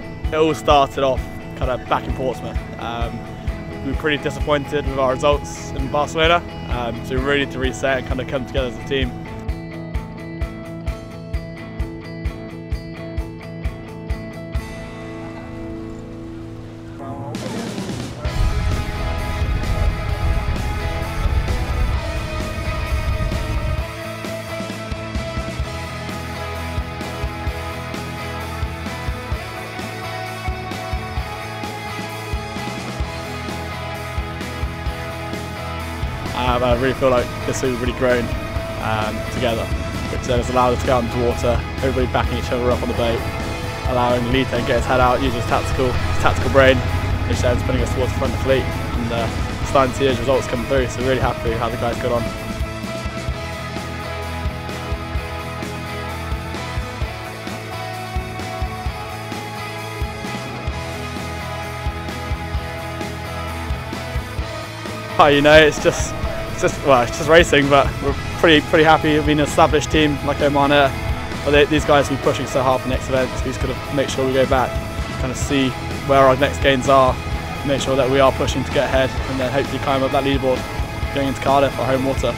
It all started off kind of back in Portsmouth. Um, we were pretty disappointed with our results in Barcelona, um, so we really need to reset and kind of come together as a team. Um, I really feel like this has really grown um, together, which then has allowed us to go out into water, everybody backing each other up on the boat, allowing Lee to get his head out, use his tactical, his tactical brain, which then is putting us towards the front of the fleet. And uh, starting to see his results come through, so really happy how the guys got on. You know, it's just, it's just, well, it's just racing, but we're pretty, pretty happy. We've been an established team like Oman Air, but they, these guys will be pushing so hard for the next event. So we just got to make sure we go back, kind of see where our next gains are, make sure that we are pushing to get ahead, and then hopefully climb up that leaderboard going into Cardiff, our home water.